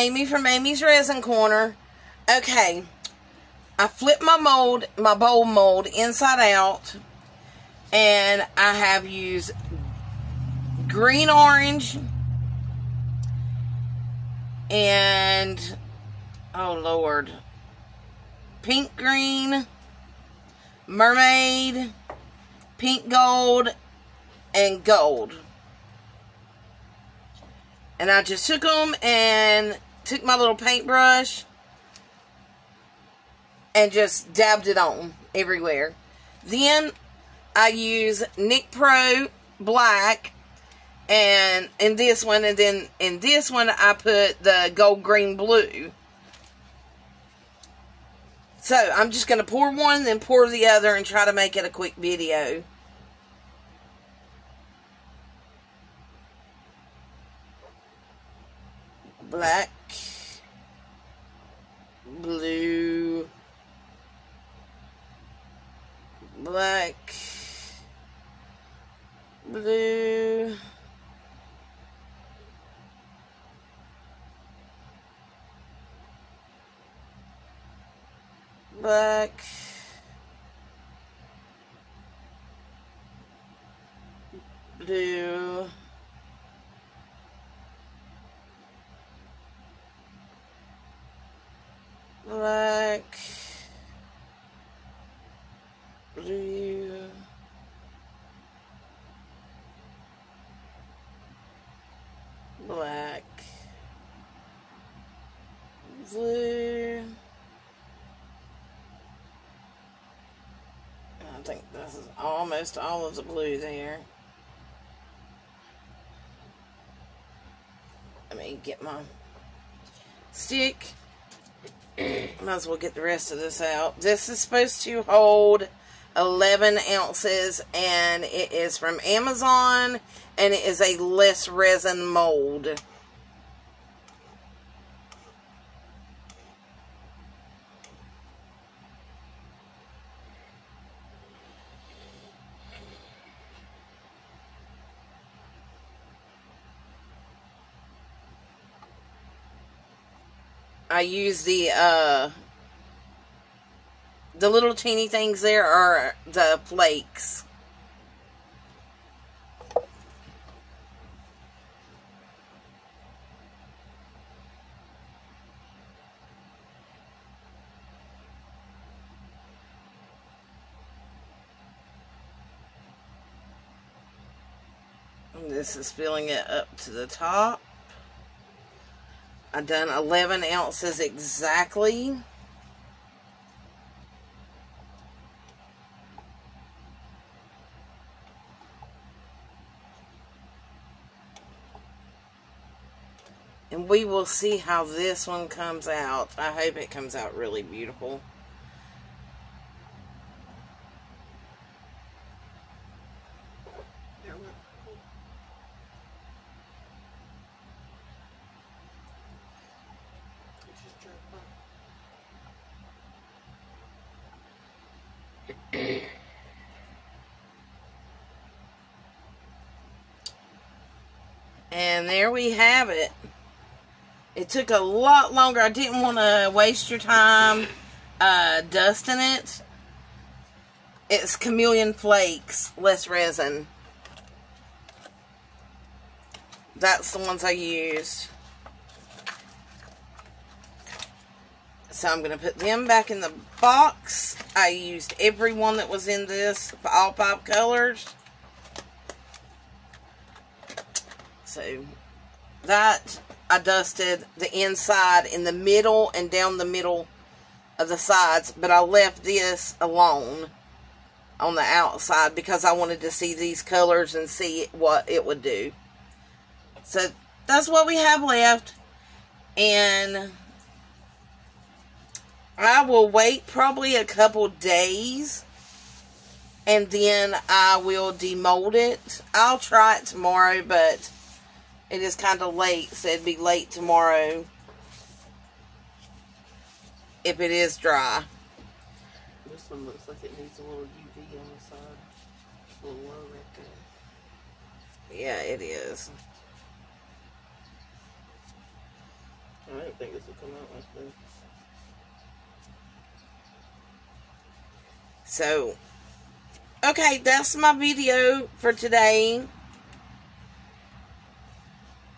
Amy from Amy's Resin Corner. Okay, I flipped my mold, my bowl mold inside out, and I have used green orange and oh lord, pink green, mermaid, pink gold, and gold. And I just took them and took my little paintbrush and just dabbed it on everywhere. Then I use Nicpro Black and in this one and then in this one I put the gold green blue. So I'm just going to pour one then pour the other and try to make it a quick video. Black, blue, black, blue, black, blue, black, blue, black, blue. I think this is almost all of the blue there. Let me get my stick. Might as well get the rest of this out. This is supposed to hold 11 ounces and it is from Amazon and it is a Let's Resin mold. I use the uh the little teeny things there are the flakes. This is filling it up to the top. I done 11 ounces exactly. And we will see how this one comes out. I hope it comes out really beautiful. And there we have it. It took a lot longer. I didn't want to waste your time uh, dusting it. It's Chameleon Flakes, Let's Resin. That's the ones I used. So I'm going to put them back in the box. I used every one that was in this, all five colors. So that I dusted the inside in the middle and down the middle of the sides, but I left this alone on the outside because I wanted to see these colors and see what it would do. So that's what we have left. And I will wait probably a couple days and then I will demold it. I'll try it tomorrow, but it is kind of late, so it'd be late tomorrow if it is dry. This one looks like it needs a little UV on the side. It's a little low right there. Yeah, it is. I didn't think this would come out like this. So, okay, that's my video for today.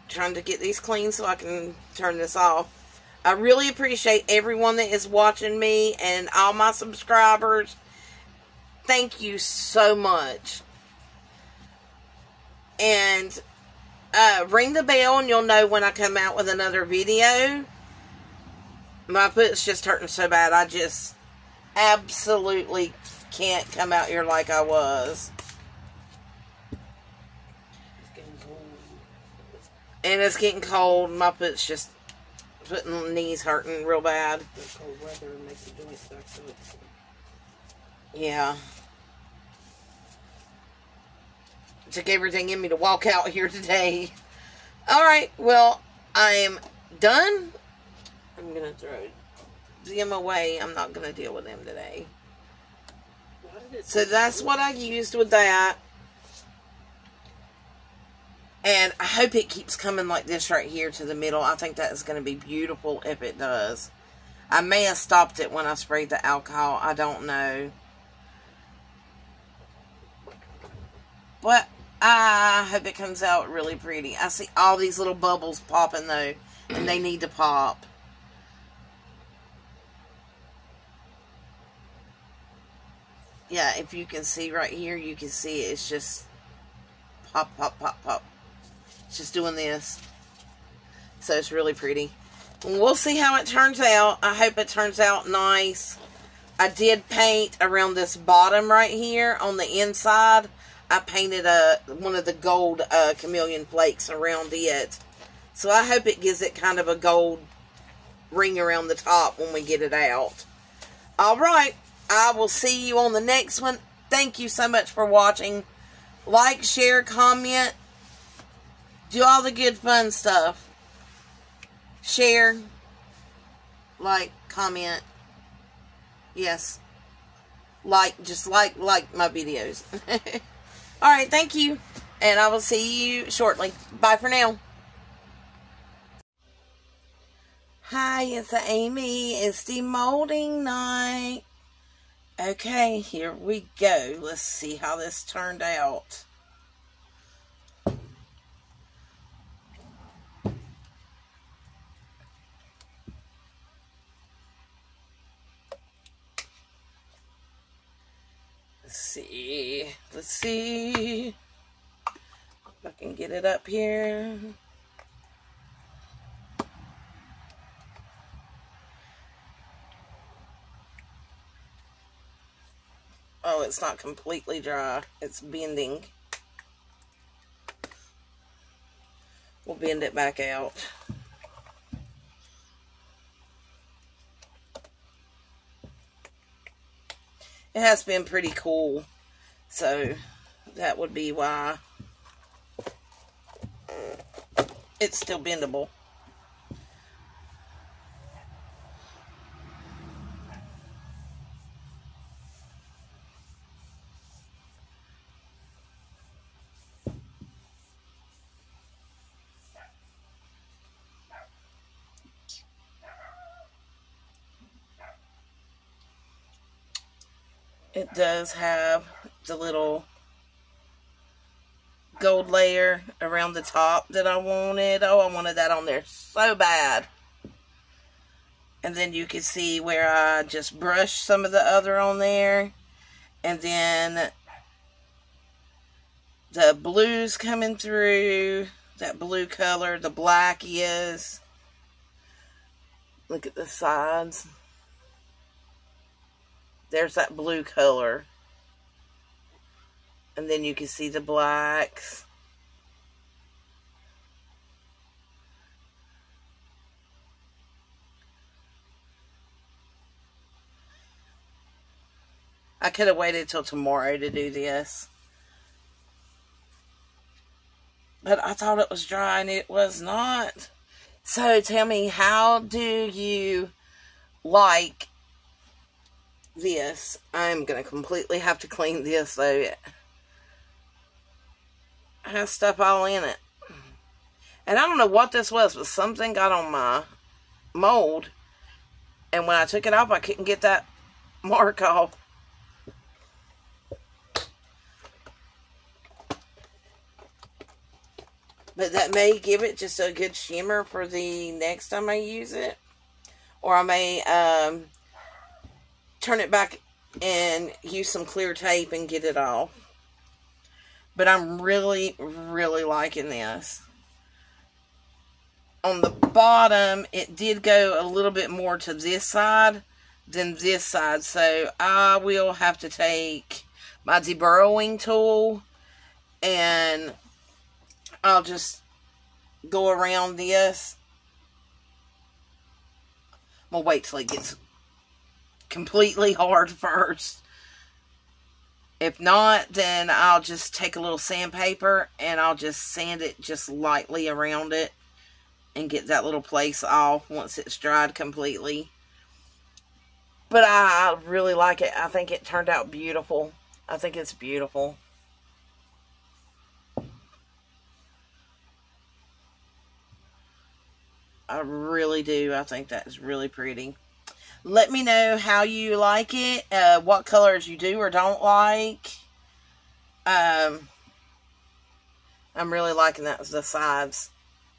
Trying to get these clean so I can turn this off. I really appreciate everyone that is watching me and all my subscribers. Thank you so much. And uh, ring the bell and you'll know when I come out with another video. My foot's just hurting so bad. I just absolutely can't come out here like I was. And it's getting cold. My foot's just putting knees hurting real bad. Yeah. Took everything in me to walk out here today. Alright, well, I'm done. I'm gonna throw them away. I'm not gonna deal with them today. Why did it So that's what I used with that. And I hope it keeps coming like this right here to the middle. I think that is going to be beautiful if it does. I may have stopped it when I sprayed the alcohol. I don't know. But I hope it comes out really pretty. I see all these little bubbles popping though. And they need to pop. Yeah, if you can see right here, you can see it. It's just pop, pop, pop, pop. It's just doing this. So it's really pretty. We'll see how it turns out. I hope it turns out nice. I did paint around this bottom right here on the inside. I painted a one of the gold uh, chameleon flakes around it. So I hope it gives it kind of a gold ring around the top when we get it out. All right. I will see you on the next one. Thank you so much for watching. Like, share, comment. Do all the good fun stuff. Share. Like, comment. Yes. Like, just like, like my videos. Alright, thank you. And I will see you shortly. Bye for now. Hi, it's Amy. It's the molding night. Okay, here we go. Let's see how this turned out. Let's see. Let's see. If I can get it up here. It's not completely dry. It's bending. We'll bend it back out. It has been pretty cool. So, that would be why it's still bendable. It does have the little gold layer around the top that I wanted. Oh, I wanted that on there so bad. And then you can see where I just brushed some of the other on there. And then the blues coming through. That blue color, the black is. Look at the sides. There's that blue color. And then you can see the blacks. I could have waited till tomorrow to do this. But I thought it was dry and it was not. So tell me, how do you like this? I'm going to completely have to clean this though. It has stuff all in it. And I don't know what this was, but something got on my mold. And when I took it off, I couldn't get that mark off. But that may give it just a good shimmer for the next time I use it. Or I may um, turn it back and use some clear tape and get it off. But I'm really, really liking this. On the bottom, it did go a little bit more to this side than this side. So I will have to take my deburrowing tool and I'll just go around this. I'm going to wait till it gets completely hard first. If not, then I'll just take a little sandpaper and I'll just sand it just lightly around it and get that little place off once it's dried completely. But I really like it. I think it turned out beautiful. I think it's beautiful. I really do. I think that's really pretty. Let me know how you like it, uh, what colors you do or don't like. Um, I'm really liking that the sides.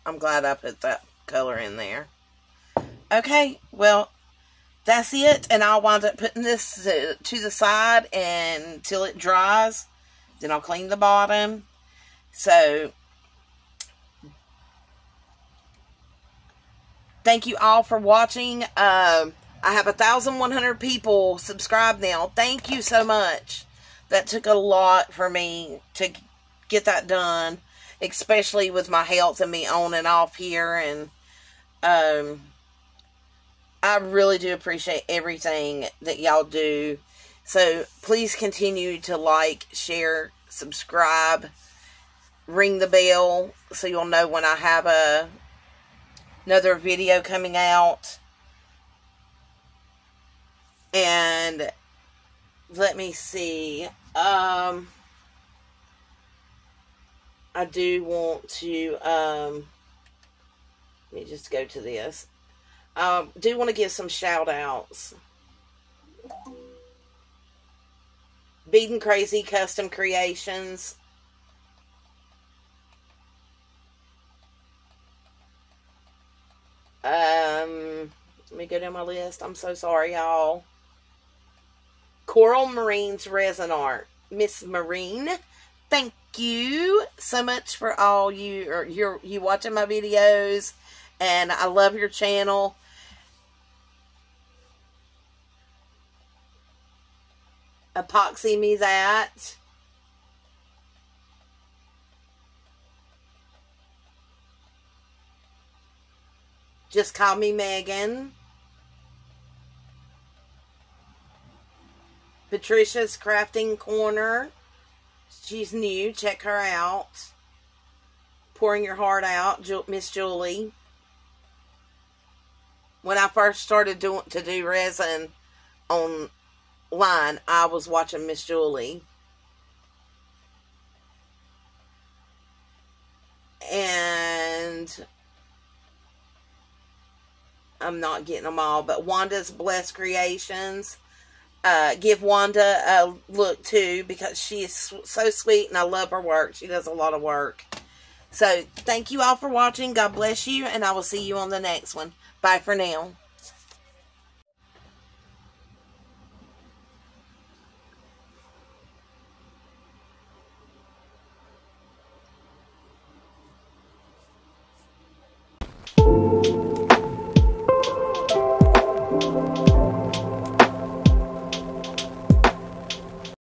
I'm glad I put that color in there. Okay, well, that's it. And I'll wind up putting this to, to the side until it dries. Then I'll clean the bottom. So, thank you all for watching. Um, I have a thousand one hundred people subscribed now. Thank you so much. That took a lot for me to get that done, especially with my health and me on and off here. And um, I really do appreciate everything that y'all do. So please continue to like, share, subscribe, ring the bell so you'll know when I have a another video coming out. And let me see. Um, I do want to, um, let me just go to this. Um, do want to give some shout outs. Beaten Crazy Custom Creations. Um, let me go down my list. I'm so sorry, y'all. Coral Marines Resin Art. Miss Marine, thank you so much for all you or you're you watching my videos and I love your channel. Epoxy me that. Just call me Megan. Patricia's Crafting Corner. She's new. Check her out. Pouring Your Heart Out, Miss Julie. When I first started doing to do resin online, I was watching Miss Julie. And I'm not getting them all, but Wanda's Blessed Creations. Uh, give Wanda a look too because she is so sweet and I love her work. She does a lot of work. So, thank you all for watching. God bless you, and I will see you on the next one. Bye for now.